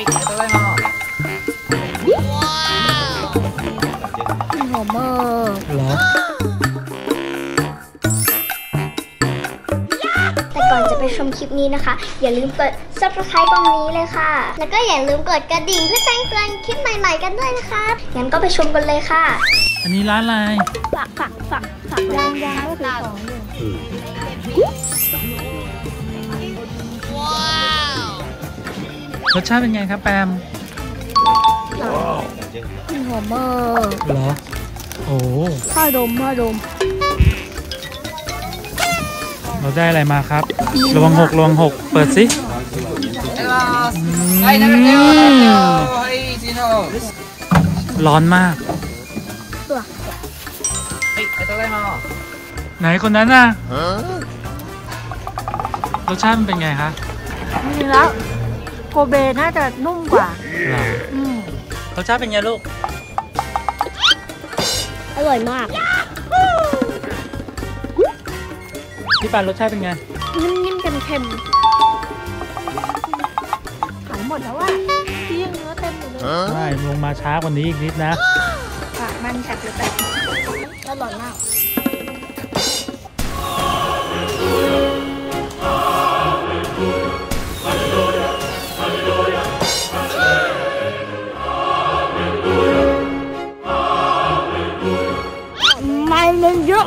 はい、ありがとうございます。 หอมมาก เหรอ แต่ก่อนจะไปชมคลิปนี้นะคะ อย่าลืมกด subscribe ตรงนี้เลยค่ะ แล้วก็อย่าลืมกดกระดิ่งเพื่อแจ้งเตือนคลิปใหม่ๆกันด้วยนะคะงั้นก็ไปชมกันเลยค่ะ อันนี้ร้านอะไร ฝากฝากฝากฝากยางยางก็คือของอยู่ รสชาติเป็นไงครับแปมหอมมากเหรอ โอ้ผ้าดมผ้าดม เราได้อะไรมาครับรวงหกรวงหก เปิดสิร้อนมาก ไหนคนนั้นน่ะรสชาติมันเป็นไงคะมีแล้ว โกเบน่าจะนุ่มกว่าเหรออืมรสชาติเป็นไงลูก อร่อยมาก พี่ปานรสชาติเป็นไง นิ่มๆเค็มขายหมดแล้วว่าที่ยังเนื้อเต็มอยู่เลยใช่ลงมาช้ากว่านี้อีกนิดนะๆปากมันจัดเลยแบบอร่อยมาก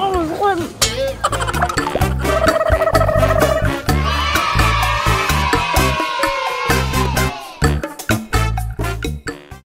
มัน